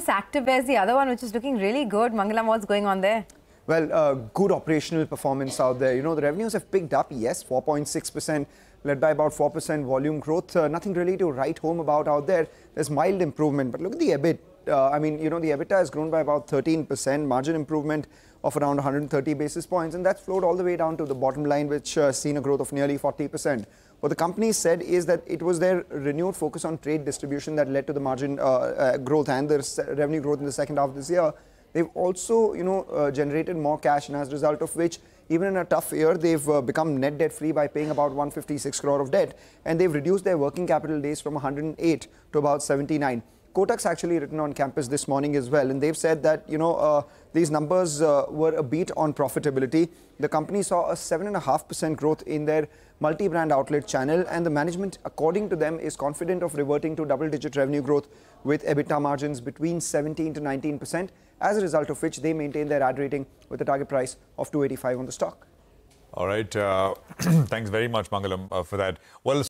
Campus Activewear is the other one, which is looking really good. Mangalam, what's going on there? Well, uh, good operational performance out there. You know, the revenues have picked up, yes, 4.6%, led by about 4% volume growth. Uh, nothing really to write home about out there. There's mild improvement, but look at the EBIT. Uh, I mean, you know, the EBITDA has grown by about 13%, margin improvement of around 130 basis points, and that's flowed all the way down to the bottom line, which has seen a growth of nearly 40%. What the company said is that it was their renewed focus on trade distribution that led to the margin uh, uh, growth and the revenue growth in the second half of this year. They've also, you know, uh, generated more cash, and as a result of which, even in a tough year, they've uh, become net debt free by paying about 156 crore of debt, and they've reduced their working capital days from 108 to about 79. Kotak's actually written on Campus this morning as well, and they've said that you know uh, these numbers uh, were a beat on profitability. The company saw a seven and a half percent growth in their multi-brand outlet channel, and the management, according to them, is confident of reverting to double-digit revenue growth with EBITDA margins between 17 to 19 percent. As a result of which, they maintain their ADD rating with a target price of 285 on the stock. All right. Uh, thanks very much, Mangalam, uh, for that. Well.